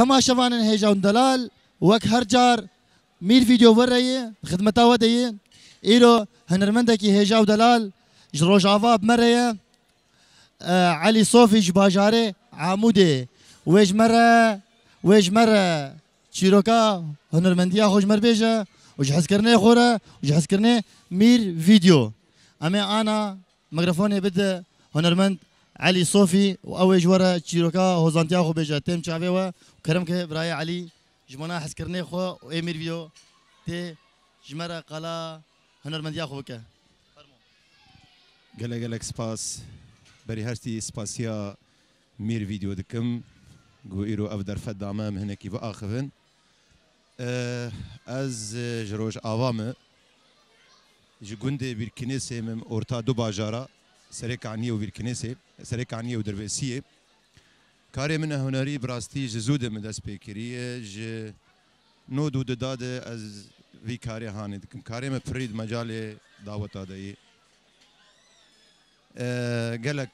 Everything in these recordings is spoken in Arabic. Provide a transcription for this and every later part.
تماشەوانن هێژا و دەلال وەک هەرجار میر ڤیددیو وەرەیە خدمەتاوە دەیە. ئیرۆ هەنەرمەندێکی هێژا و دەلال ji ڕۆژاوا بمەرەیە علی سۆفیش باژارێ عامودێ وێژمەرە وێژمەرە چیرۆکە؟ هەنەرمەندیا خۆشمەر بێژە. و ji hezkirinê xwe re û ji hezkirinê mîr علي صوفي واويج ورا تشيروكا هوزانتيا خو بيجا تيم تشافي و كرم كه براي علي جمانا حس كرني خو ايمير فيو تي جمرا قلا هنر مندي خو كه گله گله سپاس. بری هستی سپاسیا میر ویدیو دکم. گو ایرو اف در فد دامام هنکی و آخرین از جروش آوامه جگنده بیر کنیسیم دو باجاره Bîrkinêsê serêka Aniyê û Dervesiyê karê min hunerî bi rastî ji de min dest pê kiriye ji nod û dida de ez vî karê hanê dikim karê me pirî di mecalê daweta dayê gelek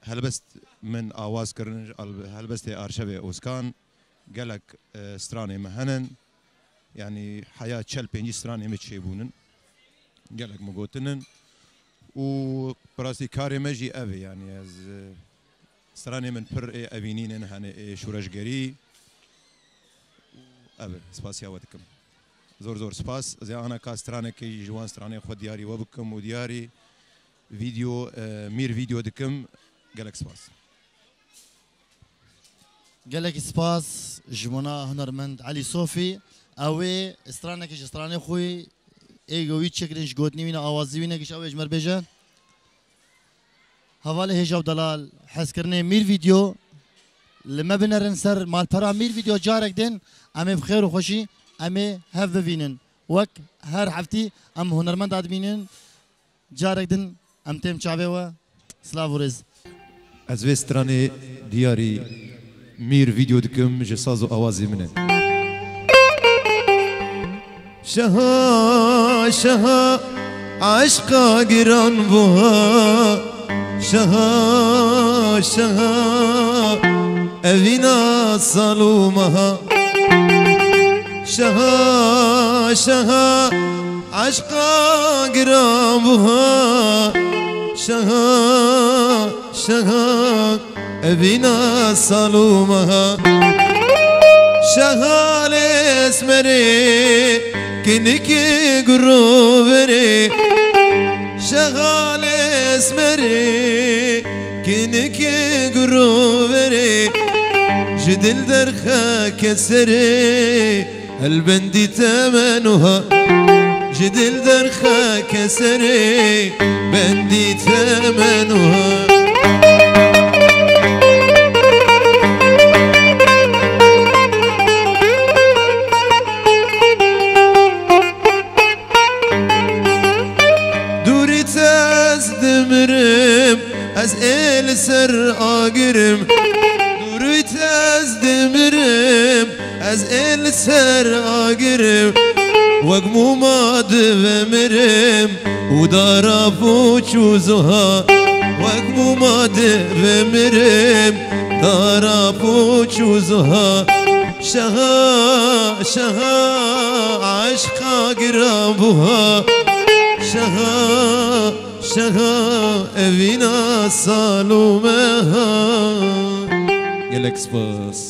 helbest min awaz kirin helbestê arşevê Oskan gelek stranê me henin yani heya çel pêncî stranê me çêbûnin gelek me gotinin و براسي كاري مجي أبي يعني از آه، سراني من بر اي أبينين هن شورش گري سباس يا ودكم زور زور سباس زي أنا كا سراني كي جوان سراني خود دياري وابكم و دياري فيديو مير فيديو دكم جالك سباس جالك سباس جمونا هنرمند علي صوفي اوي استرانك جسترانه خوي ایگو ویت چکرنش گوتنی وینا آوازی وینا گیش آویج مر بیجن حواله هجاب دلال حس کرنه میر ویدیو لما بنرن سر مال پرا میر ویدیو جارک دین امی بخیر و خوشی امی هف ببینن وک هر حفتی ام هنرمند آدمینن جارک دین ام تیم چاوه و سلاو ورز از وی سترانه دیاری میر ویدیو دکم جساز و آوازی منه موسیقی Şaha şaha aşka giren bu ha. Şaha şaha evina salumaha Şaha şaha aşka giren bu ha. Şaha şaha evina salumaha Şahal esmeri كنيكي غروبري شغال اسمري. كنيكي غروبري جدل درخا كسري. البندي تمنها جدل درخا كسري. بندي تمنها از el ser agirim Durit az demirim. Az el ser agirim Vagmu mad vemirim. Udara fuçu zuha Vagmu mad vemirim. Dara fuçu zuha Şaha şaha aşka girabuha Şaha Աշեղա էվինա սալում է հա Գելեքսպս